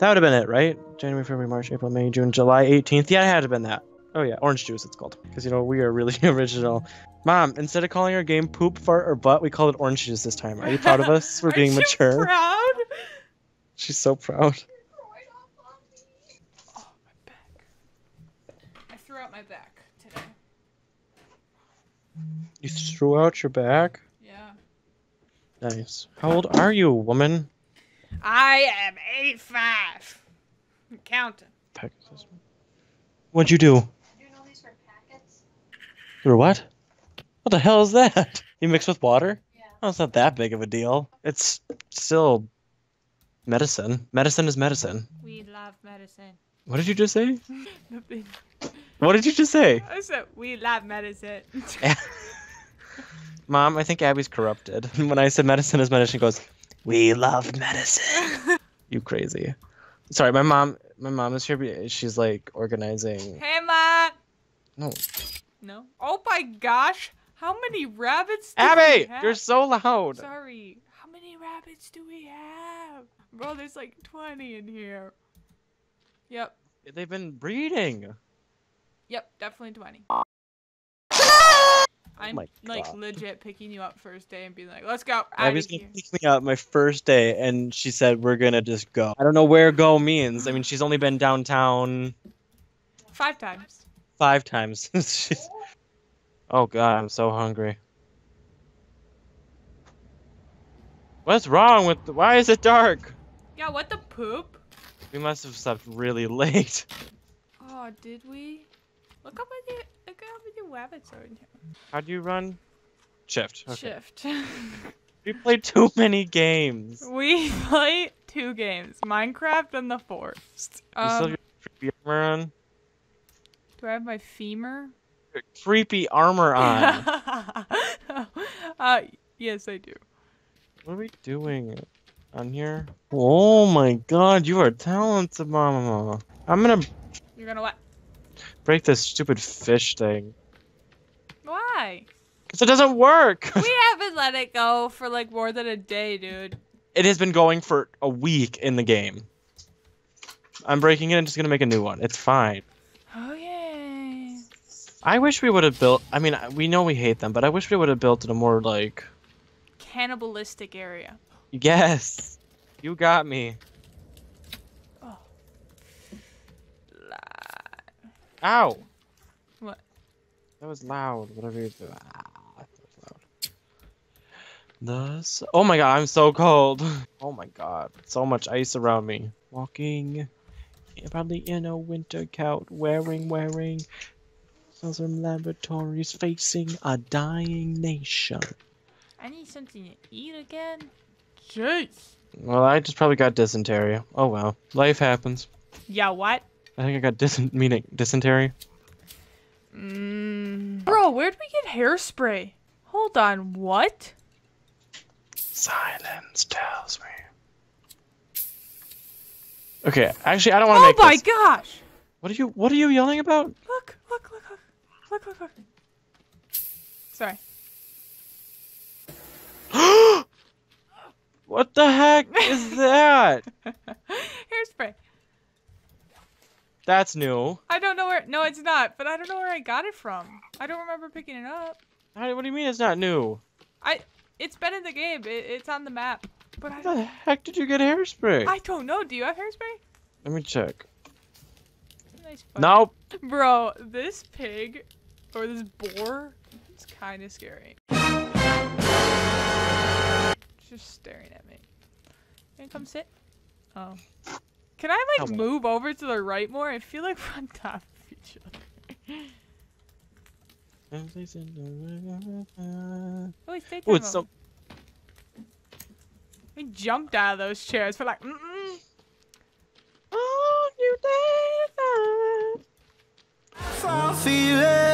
That would have been it, right? January, February, March, April, May, June, July 18th. Yeah, it had to have been that. Oh yeah, orange juice it's called. Because you know we are really original. Mom, instead of calling our game poop, fart, or butt, we called it orange juice this time. Are you proud of us? We're being you mature. Proud? She's so proud. Oh, my back. I threw out my back today. You threw out your back. Yeah. Nice. How old are you, woman? I am 85. I'm counting. Pegasus. What'd you do? Do you know these are packets? Or what? What the hell is that? You mix with water? Yeah. Oh, it's not that big of a deal. It's still medicine. Medicine is medicine. We love medicine. What did you just say? Nothing. What did you just say? I said we love medicine. Mom, I think Abby's corrupted. When I said medicine is medicine, she goes, "We love medicine." you crazy. Sorry, my mom. My mom is here. She's like organizing. hey, ma. No, No. Oh my gosh. How many rabbits do we Abby, have? you're so loud. Sorry. How many rabbits do we have? Bro, there's like 20 in here. Yep. They've been breeding. Yep, definitely 20. Oh I'm my like God. legit picking you up first day and being like, let's go. Abby's of gonna pick me up my first day, and she said we're gonna just go. I don't know where go means. I mean, she's only been downtown Five times. five times. She's- oh god, I'm so hungry. What's wrong with? The... Why is it dark? Yeah, what the poop? We must have slept really late. Oh, did we? Look how many, look how many rabbits are in here. How do you run? Shift. Okay. Shift. We played too many games. we play two games, Minecraft and the Forest. You still have Um, your creepy armor on? do I have my femur? Your creepy armor on. uh, yes, I do. what are we doing on here? Oh my god, you are talented, mama. I'm gonna You're gonna what? Break this stupid fish thing. Why? Because it doesn't work! we haven't let it go for like more than a day, dude. it has been going for a week in the game. I'm breaking it and just gonna make a new one. It's fine. Oh, okay. I wish we would have built. I mean, we know we hate them, but I wish we would have built in a more like. Cannibalistic area. Yes! You got me. Oh. La- Ow! What? That was loud. Whatever you do. Ah, that was loud. Thus. Oh my god, I'm so cold. Oh my god, so much ice around me. Walking, probably in a winter coat, wearing, wearing. Southern laboratories facing a dying nation. I need something to eat again. Jeez. Well, I just probably got dysentery. Oh well, life happens. Yeah, what? I think I got dys- meaning dysentery. Mm. Bro, where'd we get hairspray? Hold on, what? Silence tells me. Okay, actually, I don't want to Oh make my this. gosh! What are you? What are you yelling about? Look, look, look, look, look, look, look. Sorry. what the heck is that? That's new. I don't know where. No, it's not. But I don't know where I got it from. I don't remember picking it up. What do you mean it's not new? I. It's been in the game. It, it's on the map. But How the heck did you get hairspray? I don't know. Do you have hairspray? Let me check. Nice. Nope. Bro, this pig or this boar is kind of scary. Just staring at me. Can you come sit? Oh. Can I like move over to the right more? I feel like we're on top of each other. Oh, wait, stay Oh, it's down. so. We jumped out of those chairs. We're like, mm-mm. Oh, you did it. Feeling